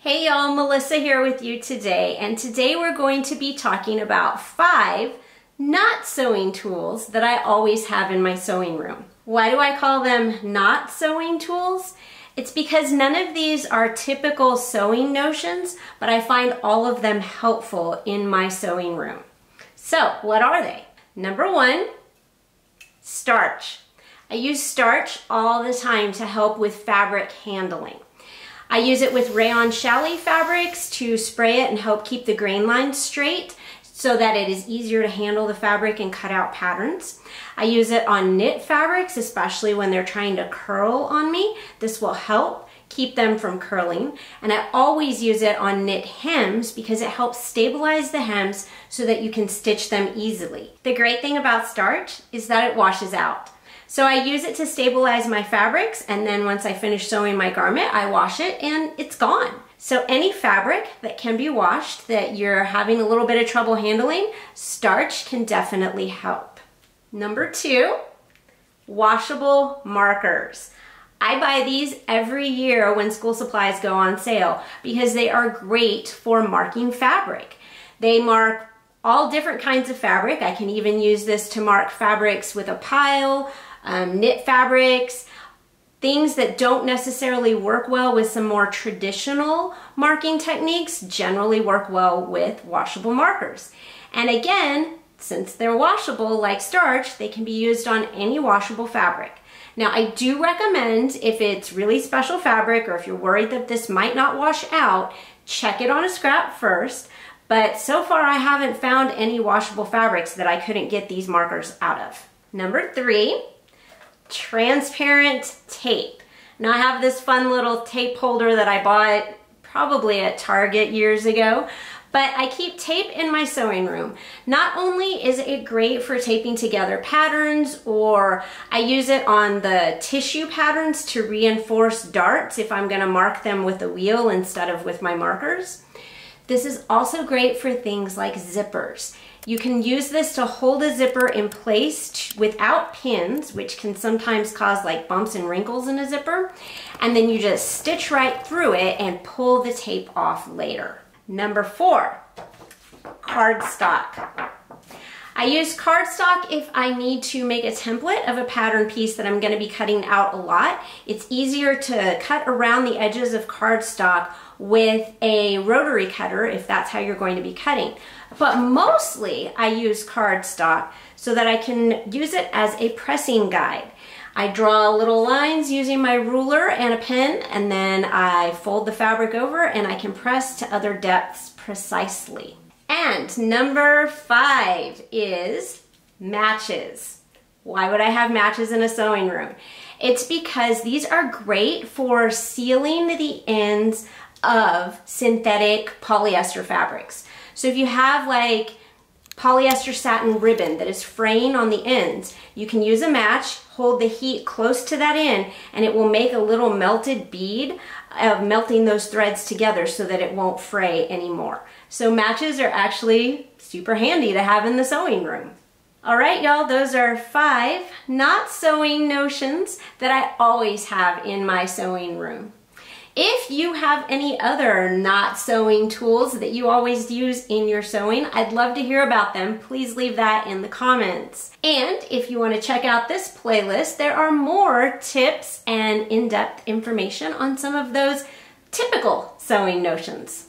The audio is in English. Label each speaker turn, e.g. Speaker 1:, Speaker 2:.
Speaker 1: Hey y'all, Melissa here with you today, and today we're going to be talking about five not sewing tools that I always have in my sewing room. Why do I call them not sewing tools? It's because none of these are typical sewing notions, but I find all of them helpful in my sewing room. So, what are they? Number one, starch. I use starch all the time to help with fabric handling. I use it with rayon challis fabrics to spray it and help keep the grain lines straight so that it is easier to handle the fabric and cut out patterns. I use it on knit fabrics, especially when they're trying to curl on me. This will help keep them from curling. And I always use it on knit hems because it helps stabilize the hems so that you can stitch them easily. The great thing about starch is that it washes out. So I use it to stabilize my fabrics and then once I finish sewing my garment, I wash it and it's gone. So any fabric that can be washed that you're having a little bit of trouble handling, starch can definitely help. Number two, washable markers. I buy these every year when school supplies go on sale because they are great for marking fabric. They mark all different kinds of fabric. I can even use this to mark fabrics with a pile, um, knit fabrics, things that don't necessarily work well with some more traditional marking techniques generally work well with washable markers. And again, since they're washable like starch, they can be used on any washable fabric. Now I do recommend if it's really special fabric or if you're worried that this might not wash out, check it on a scrap first. But so far I haven't found any washable fabrics that I couldn't get these markers out of. Number three, transparent tape. Now I have this fun little tape holder that I bought probably at Target years ago, but I keep tape in my sewing room. Not only is it great for taping together patterns or I use it on the tissue patterns to reinforce darts if I'm gonna mark them with a wheel instead of with my markers. This is also great for things like zippers. You can use this to hold a zipper in place without pins, which can sometimes cause like bumps and wrinkles in a zipper. And then you just stitch right through it and pull the tape off later. Number four, cardstock. I use cardstock if I need to make a template of a pattern piece that I'm gonna be cutting out a lot. It's easier to cut around the edges of cardstock with a rotary cutter if that's how you're going to be cutting. But mostly I use cardstock so that I can use it as a pressing guide. I draw little lines using my ruler and a pen and then I fold the fabric over and I can press to other depths precisely. And number five is matches. Why would I have matches in a sewing room? It's because these are great for sealing the ends of synthetic polyester fabrics. So if you have like polyester satin ribbon that is fraying on the ends, you can use a match, hold the heat close to that end, and it will make a little melted bead of melting those threads together so that it won't fray anymore. So matches are actually super handy to have in the sewing room. All right, y'all, those are five not sewing notions that I always have in my sewing room. If you have any other not sewing tools that you always use in your sewing, I'd love to hear about them. Please leave that in the comments. And if you want to check out this playlist, there are more tips and in-depth information on some of those typical sewing notions.